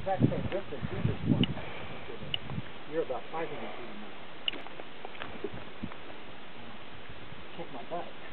exact same depth as this one. You're about 500 feet in there. Kick my butt.